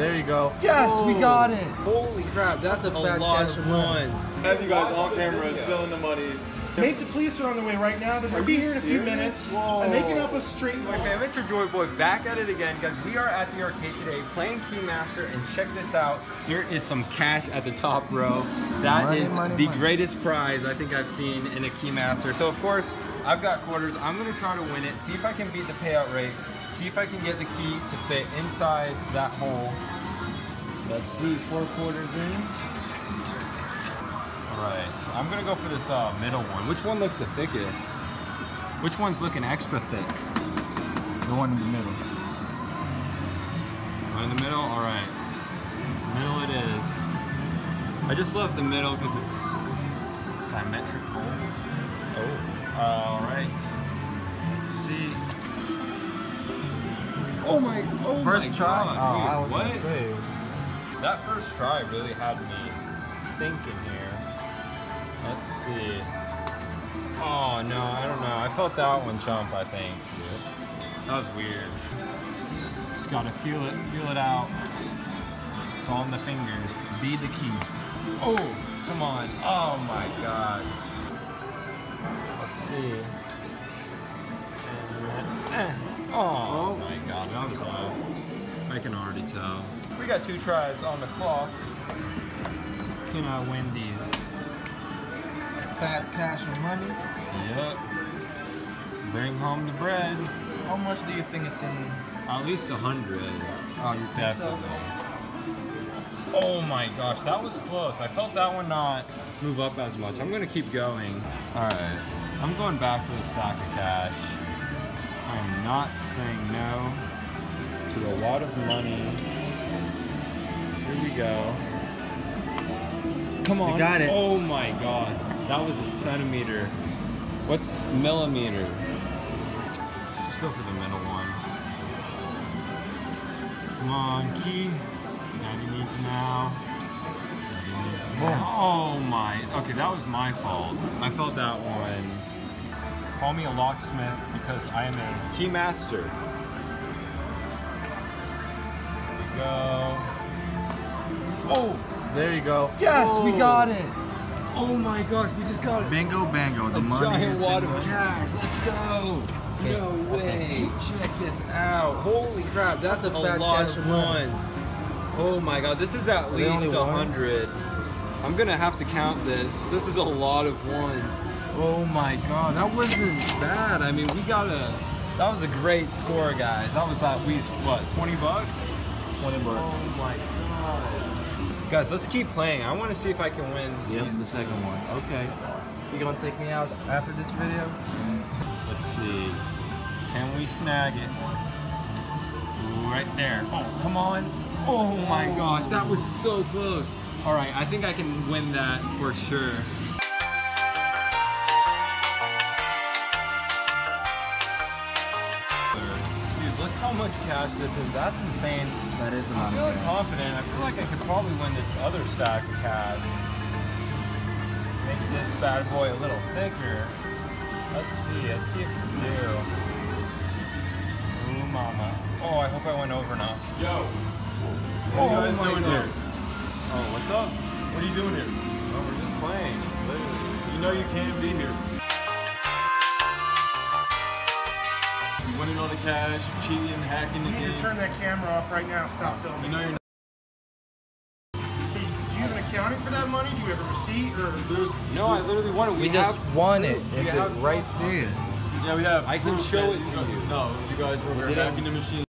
There you go. Yes, we got it. Holy crap, that's, That's a a fat lot cash of money. ones. Have you guys on camera stealing the money? Mesa police are on the way right now. They're gonna be here in a few minutes. Whoa. And they can help us straighten Okay, I'm your Joy Boy back at it again, guys. We are at the arcade today playing Keymaster, and check this out. Here is some cash at the top row. That is Money, money, the money. greatest prize I think I've seen in a Keymaster. So of course, I've got quarters. I'm gonna try to win it. See if I can beat the payout rate. See if I can get the key to fit inside that hole. Let's see, four quarters in. All right, I'm gonna go for this uh, middle one. Which one looks the thickest? Which one's looking extra thick? The one in the middle. One in the middle? All right. Middle it is. I just love the middle because it's symmetrical. Oh. All right. Oh my, oh First my try. God. oh, I was what? gonna say. That first try really had me thinking here. Let's see. Oh no, I don't know. I felt that one jump, I think. That was weird. Just gotta feel it, feel it out. It's on the fingers. Be the key. Oh, come on. Oh my god. Let's see. I can already tell. We got two tries on the clock. Can I win these? Fat cash and money. Yep. Bring home the bread. How much do you think it's in? At least a hundred. Oh, you think Definitely. Oh my gosh, that was close. I felt that one not move up as much. I'm gonna keep going. All right, I'm going back for the stack of cash. I'm not saying no to a lot of money. Here we go. Come on. got it. Oh my god, that was a centimeter. What's millimeter? Just go for the middle one. Come on, key. 90 needs now. 90 needs now. Oh my. Okay, that was my fault. I felt that one. Call me a locksmith because I am a key master. There you go. yes, we got it. Oh my gosh, we just got it. Bingo bango. The A money giant is wad of the- cash. Let's go. Okay, No okay. way. Check this out. Holy crap, that's, That's a a fat lot of ones. Oh my god, this is at they least a hundred. I'm gonna have to count this. This is a lot of ones. Oh my god, that wasn't bad. I mean, we got a. That was a great score, guys. That was at least what, 20 bucks? 20 bucks. Oh my god. Guys, let's keep playing. I want to see if I can win. Yep, these. the second one. Okay. You gonna take me out after this video? Let's see. Can we snag it? Right there. Oh, come on. Oh my gosh, that was so close. All right, I think I can win that for sure. How much cash this is. That's insane. That is a lot I'm feeling cash. confident. I feel like I could probably win this other stack of cash. Make this bad boy a little thicker. Let's see. Let's see if it's due. Ooh, mama. Oh, I hope I went over enough. Yo, Oh, what are you oh guys my doing here? Oh, what's up? What are you doing here? Oh, we're just playing. You know you can't be here. Winning all the cash, cheating, hacking the You need game. to turn that camera off right now. Stop filming. You know you're not. Okay, do you have an accounting for that money? Do you have a receipt or? There's, No, I literally won it. We just won it. proof. We It's have right there. yeah, we have. I can show it to guys- you. No, you guys were didn't- hacking the machine.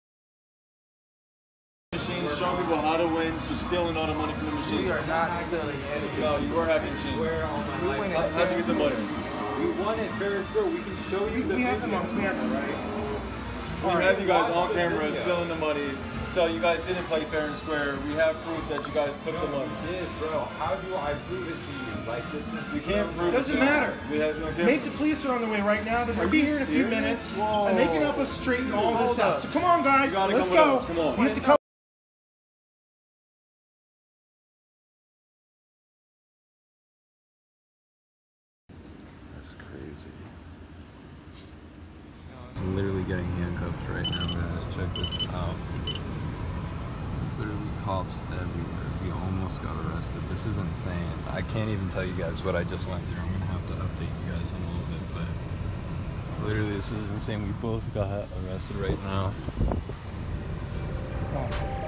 Machine, showing people how to win, just stealing all the money from the machine. We are not stealing anything. No, you were hacking the machine. Where on my We win How, it. how'd you get the money? We won it fair and square. We can show you the We have them video. on camera, right? We have you guys on camera stealing the money. So you guys didn't play fair and square. We have proof that you guys took the money. We did, bro. How do I prove it to you? Like this is. You can't prove it. Doesn't to matter. We have no camera. Mesa police are on the way right now. They're gonna be here in a few minutes, Whoa. and they can help us straighten all this Hold out. So come on, guys, let's go. Come on. We have to come. That's crazy. I'm literally getting handcuffed right now, guys. Check this out. There's literally cops everywhere. We almost got arrested. This is insane. I can't even tell you guys what I just went through. I'm gonna have to update you guys in a little bit, but literally this is insane. We both got arrested right now. Oh.